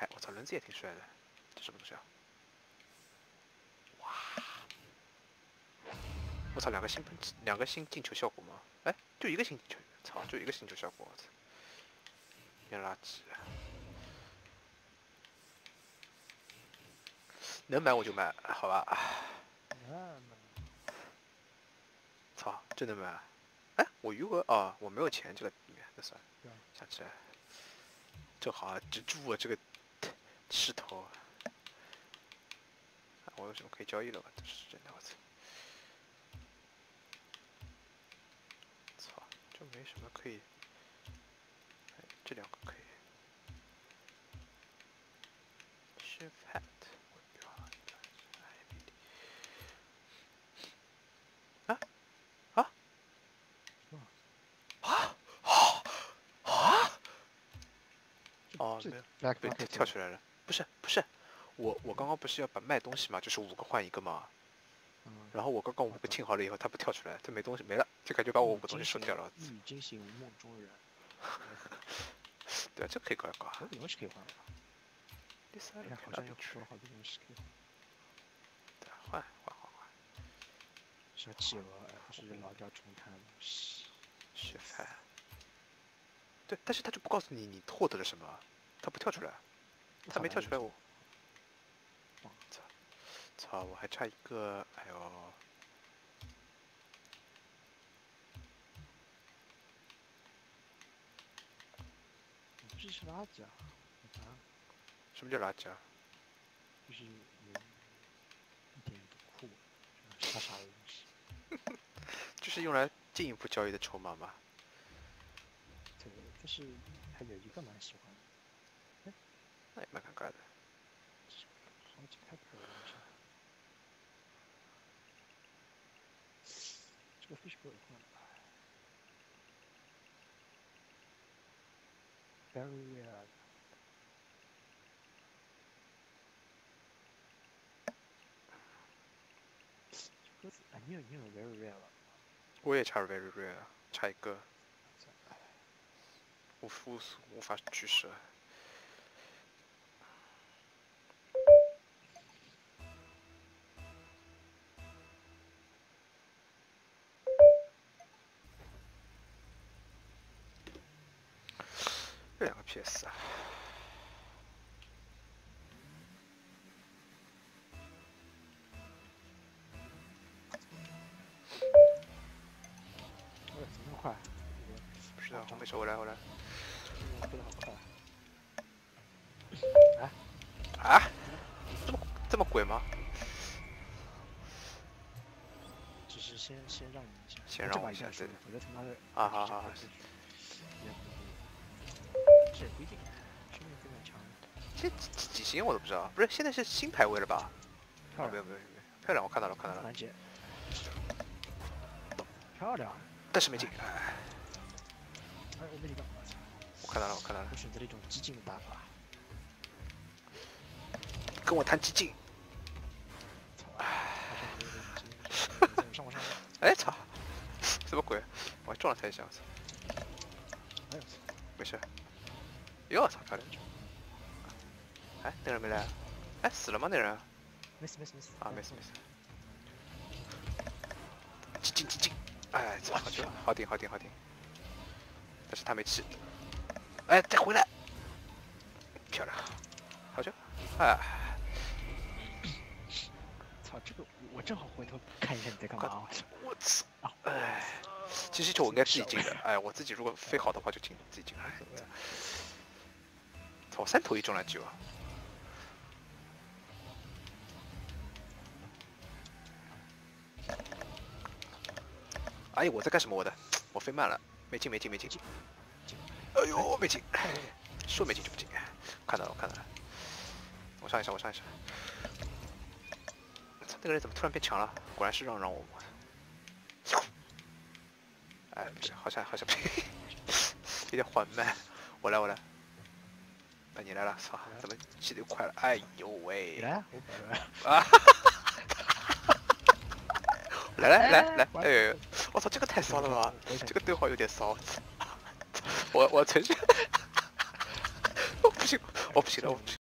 哎，我操，轮子也挺帅的，这什么东西啊？哇！我操，两个新喷，两个新进球效果吗？哎，就一个新进球，操，就一个新球效果，我操，变垃圾。能买我就买，好吧？操，真的买？哎，我余额啊，我没有钱，这个里面，那算了，想起来，正好啊，蜘蛛啊，这个势头，我有什么可以交易的吗？这是真的，我操！操，就没什么可以，哎，这两个可以。Shift hat。哦，没有，被跳出来了。不是不是，我我刚刚不是要把卖东西嘛，就是五个换一个嘛。然后我刚刚五个清好了以后，他不跳出来，他没东西没了，就感觉把我五个东西收掉了。一语惊醒梦中人。对啊，这可以搞一搞。有东西可以换了。第三个好像又出了好多东西可以换。对，换换换换。小企鹅，不是老调重弹东西。对，但是他就不告诉你你获得了什么，他不跳出来，他没跳出来我，操，操，我还差一个，哎呦，这是垃圾啊！什么叫垃圾啊？就是有一点不酷，傻傻的东西，就是用来进一步交易的筹码嘛。但是还有一个蛮喜欢的，那也蛮尴尬的。我换了。Very 你有你有 very rare 了。我也差 very rare，差一个。无无无法取舍。PS 啊！哎，这么快？不知道，我没收，我来，我来。飞得好快！啊啊！这么这么鬼吗？只是先先让你一下，先让我一下，对，否则他妈的啊好好好。这几几星我都不知道，不是现在是新排位了吧？漂亮，没有没有没有，漂亮，我看到了看到了。漂亮。但是没进。哎，我没进到。看到了，我看到了。我选择了一种激进的打法，跟我谈激进。哎，操！什么鬼？我还撞了他一下，我操！没事。哟，操！漂亮。哎，那人没来？哎，死了吗？那人？没死，没死，没死。啊，没死，没死。进进，进进！哎，操！好球，好顶，好顶，好顶。但是他没气。哎，再回来，漂亮，好球，哎，操，这个我正好回头看一下你在干嘛，我操，哎，其实球我应该自己进的，哎，我自己如果飞好的话就进，自己进，操，三头一中了球啊，哎，我在干什么？我的，我飞慢了，没进，没进，没进。哎呦，没进，说没进就不进，看到了，我看到了，我上一下，我上一下，那个人怎么突然变强了？果然是让让我，哎，不对，好像好像 有点缓慢，我来我来，哎，你来了，操，怎么起的又快了？哎呦喂，来，啊，来来来来，哎呦，我操，这个太骚了吧，这个对话有点骚。我我承认，我不行，我不行了，我不行。